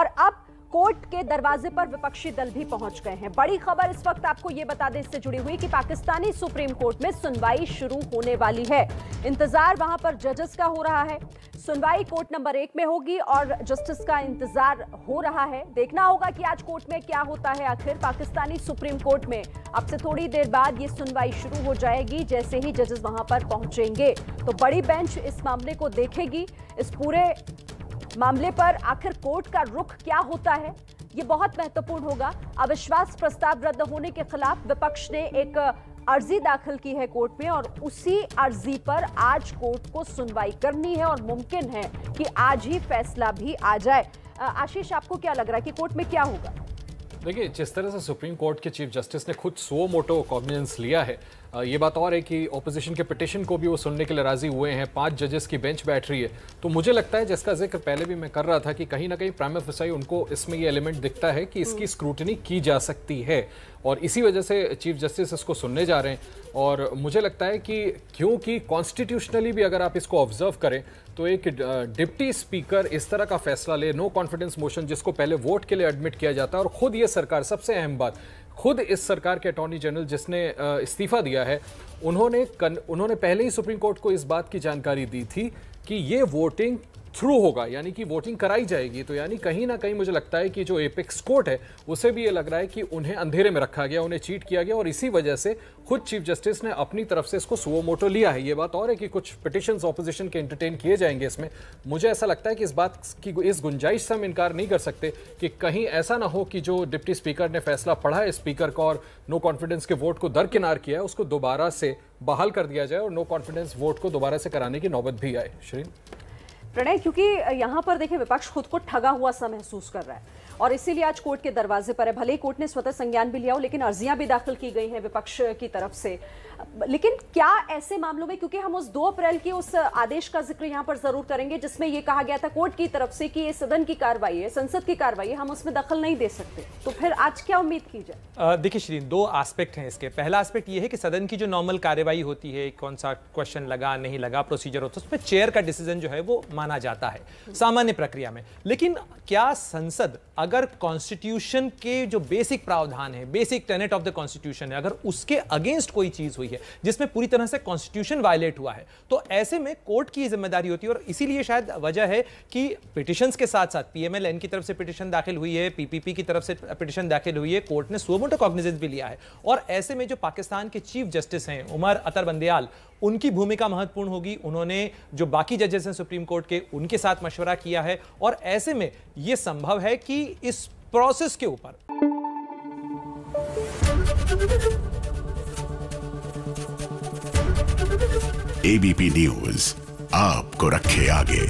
और अब कोर्ट के दरवाजे पर विपक्षी दल भी पहुँच गए हैं। बड़ी खबर इस वक्त आपको ये बता दें, इससे जुड़ी हुई कि पाकिस्तानी सुप्रीम कोर्ट में सुनवाई शुरू होने वाली है। इंतज़ार वहाँ पर जजेस का हो रहा है। सुनवाई कोर्ट नंबर एक में होगी और जस्टिस का इंतज़ार हो रहा है। देखना होगा कि आज कोर्ट में क्या होता है आखिर। पाकिस्तानी सुप्रीम कोर्ट में अब से थोड़ी देर बाद ये सुनवाई शुरू हो जाएगी, जैसे ही जजेस वहाँ पर पहुँचेंगे। तो बड़ी बेंच इस मामले को देखेगी। इस पूरे मामले पर आखिर कोर्ट का रुख क्या होता है? ये बहुत महत्वपूर्ण होगा। अविश्वास प्रस्ताव रद्द होने के खिलाफ विपक्ष ने एक अर्जी दाखिल की है कोर्ट में और उसी अर्जी पर आज कोर्ट को सुनवाई करनी है और मुमकिन है कि आज ही फैसला भी आ जाए। आशीष, आपको क्या लग रहा है कि कोर्ट में क्या होगा? देखिए, जिस तरह से सुप्रीम कोर्ट के चीफ जस्टिस ने खुद सो मोटो कॉग्निजेंस लिया है ये बात और है कि ऑपोजिशन के पिटिशन को भी वो सुनने के लिए राज़ी हुए हैं। पाँच जजेस की बेंच बैठ रही है। तो मुझे लगता है जिसका ज़िक्र पहले भी मैं कर रहा था कि कहीं ना कहीं प्राइम फसाई उनको इसमें ये एलिमेंट दिखता है कि इसकी स्क्रूटनी की जा सकती है। और इसी वजह से चीफ जस्टिस इसको सुनने जा रहे हैं। और मुझे लगता है कि क्योंकि कॉन्स्टिट्यूशनली भी अगर आप इसको ऑब्ज़र्व करें तो एक डिप्टी स्पीकर इस तरह का फैसला ले नो कॉन्फिडेंस मोशन जिसको पहले वोट के लिए एडमिट किया जाता है। और खुद ये सरकार सबसे अहम बात खुद इस सरकार के अटॉर्नी जनरल जिसने इस्तीफा दिया है, उन्होंने उन्होंने पहले ही सुप्रीम कोर्ट को इस बात की जानकारी दी थी कि ये वोटिंग थ्रू होगा, यानी कि वोटिंग कराई जाएगी तो यानी कहीं ना कहीं मुझे लगता है कि जो एपेक्स कोर्ट है, उसे भी ये लग रहा है कि उन्हें अंधेरे में रखा गया, उन्हें चीट किया गया, और इसी वजह से खुद चीफ जस्टिस ने अपनी तरफ़ से इसको सुओ मोटो लिया है। ये बात और है कि कुछ पिटिशन ऑपोजिशन के एंटरटेन किए जाएँगे इसमें। मुझे ऐसा लगता है कि इस बात की इस गुंजाइश से हम इनकार नहीं कर सकते कि कहीं ऐसा ना हो कि जो डिप्टी स्पीकर ने फैसला पढ़ा है स्पीकर का और नो कॉन्फिडेंस के वोट को दरकिनार किया है, उसको दोबारा से बहाल कर दिया जाए और नो कॉन्फिडेंस वोट को दोबारा से कराने की नौबत भी आए। श्री प्रणय क्योंकि यहाँ पर देखिए, विपक्ष खुद को ठगा हुआ सा महसूस कर रहा है। और इसीलिए आज कोर्ट के दरवाजे पर है। भले ही कोर्ट ने स्वतः संज्ञान भी लिया हो, लेकिन अर्जियाँ भी दाखिल की गई हैं विपक्ष की तरफ़ से। लेकिन क्या ऐसे मामलों में, क्योंकि हम उस दो अप्रैल के उस आदेश का ज़िक्र यहाँ पर ज़रूर करेंगे, जिसमें यह कहा गया था कोर्ट की तरफ़ से कि ये सदन की कार्रवाई है, संसद की कार्रवाई है, हम उसमें दखल नहीं दे सकते। तो फिर आज क्या उम्मीद की जाए? देखिए श्री दो आस्पेक्ट हैं इसके। पहला आस्पेक्ट ये है कि सदन की जो नॉर्मल कार्यवाही होती है, कौन सा क्वेश्चन लगा, नहीं लगा प्रोसीजर होता है, उसमें चेयर का डिसीज़न जो है वो माना जाता है, सामान्य प्रक्रिया में। लेकिन क्या संसद अगर कॉन्स्टिट्यूशन के जो बेसिक प्रावधान है basic tenet of the constitution है, अगर उसके अगेंस्ट कोई चीज़ हुई है, जिसमें पूरी तरह से कॉन्स्टिट्यूशन वायलेट हुआ है तो ऐसे में कोर्ट की ज़िम्मेदारी होती है और इसीलिए शायद वजह है कि पिटिशंस के साथ साथ पीएमएलएन की तरफ़ से पिटिशन दाखिल हुई है पीपीपी की तरफ़ से पिटिशन दाखिल हुई है कोर्ट ने सोमोटो कॉग्निजेंस भी लिया है। और ऐसे में जो पाकिस्तान के चीफ जस्टिस हैं, उमर अतर बंदयाल, उनकी भूमिका महत्वपूर्ण होगी। उन्होंने जो बाकी जजेस हैं सुप्रीम कोर्ट के, उनके साथ मशवरा किया है। और ऐसे में यह संभव है कि इस प्रोसेस के ऊपर। एबीपी न्यूज़ आपको रखे आगे।